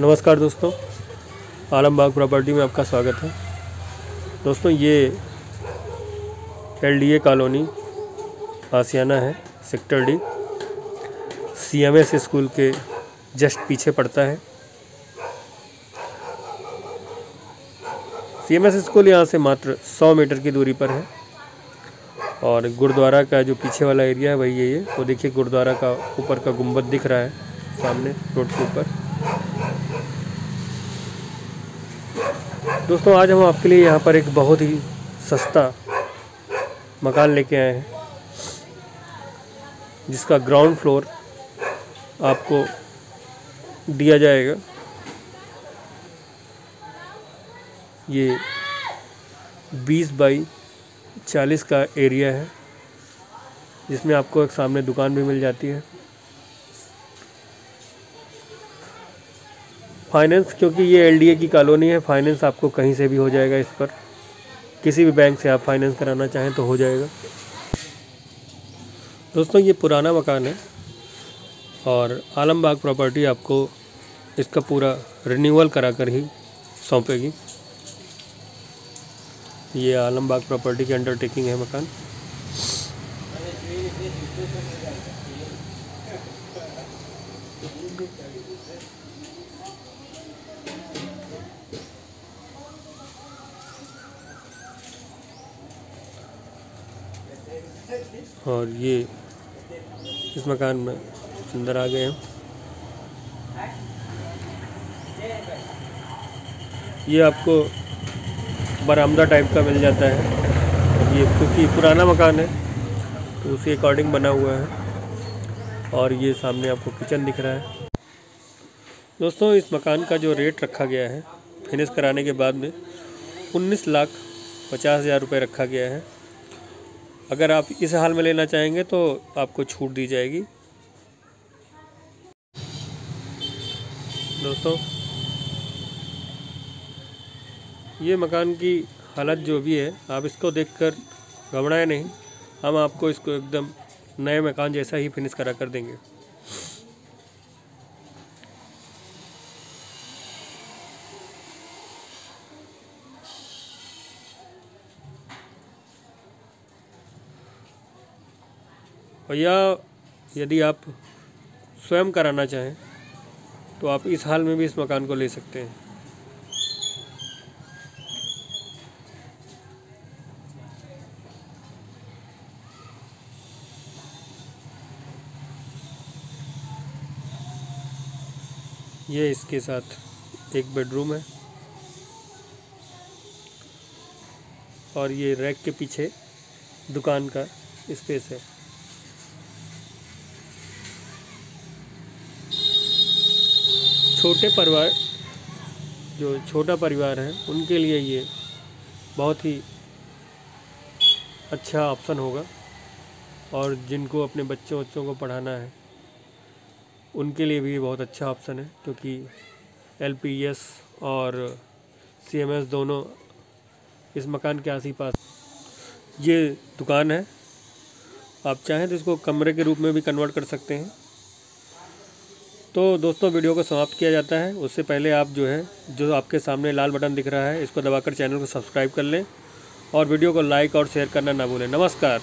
नमस्कार दोस्तों, आलमबाग प्रॉपर्टी में आपका स्वागत है। दोस्तों, ये L D A colony Ashiana है, sector D. C M S school के जस्ट पीछे पड़ता है। सी एम एस स्कूल यहाँ से मात्र 100 मीटर की दूरी पर है और गुरुद्वारा का जो पीछे वाला एरिया है, वही है ये। वो देखिए, गुरुद्वारा का ऊपर का गुंबद दिख रहा है, सामने रोड के ऊपर। दोस्तों, आज हम आपके लिए यहाँ पर एक बहुत ही सस्ता मकान लेके आए हैं, जिसका ग्राउंड फ्लोर आपको दिया जाएगा। ये 20 बाई 40 का एरिया है, जिसमें आपको एक सामने दुकान भी मिल जाती है। फाइनेंस, क्योंकि ये एलडीए की कॉलोनी है, फाइनेंस आपको कहीं से भी हो जाएगा इस पर। किसी भी बैंक से आप फाइनेंस कराना चाहें तो हो जाएगा। दोस्तों, ये पुराना मकान है और आलमबाग प्रॉपर्टी आपको इसका पूरा रिन्यूअल करा कर ही सौंपेगी। ये आलमबाग प्रॉपर्टी की अंडरटेकिंग है मकान। और ये इस मकान में अंदर आ गए हैं। ये आपको बरामदा टाइप का मिल जाता है। ये क्योंकि पुराना मकान है तो उसी अकॉर्डिंग बना हुआ है। और ये सामने आपको किचन दिख रहा है। दोस्तों, इस मकान का जो रेट रखा गया है फिनिश कराने के बाद में उन्नीस लाख पचास हज़ार रुपये रखा गया है। अगर आप इस हाल में लेना चाहेंगे तो आपको छूट दी जाएगी। दोस्तों, ये मकान की हालत जो भी है, आप इसको देखकर घबराएँ नहीं। हम आपको इसको एकदम नए मकान जैसा ही फिनिश करा कर देंगे। भैया, यदि आप स्वयं कराना चाहें तो आप इस हाल में भी इस मकान को ले सकते हैं। ये इसके साथ एक बेडरूम है। और ये रैक के पीछे दुकान का स्पेस है। छोटे परिवार, जो छोटा परिवार है, उनके लिए ये बहुत ही अच्छा ऑप्शन होगा। और जिनको अपने बच्चों बच्चों को पढ़ाना है, उनके लिए भी ये बहुत अच्छा ऑप्शन है, क्योंकि एलपीएस और सीएमएस दोनों इस मकान के आस पास ये दुकान है। आप चाहें तो इसको कमरे के रूप में भी कन्वर्ट कर सकते हैं। तो दोस्तों, वीडियो को समाप्त किया जाता है। उससे पहले आप जो है, जो आपके सामने लाल बटन दिख रहा है, इसको दबाकर चैनल को सब्सक्राइब कर लें और वीडियो को लाइक और शेयर करना ना भूलें। नमस्कार।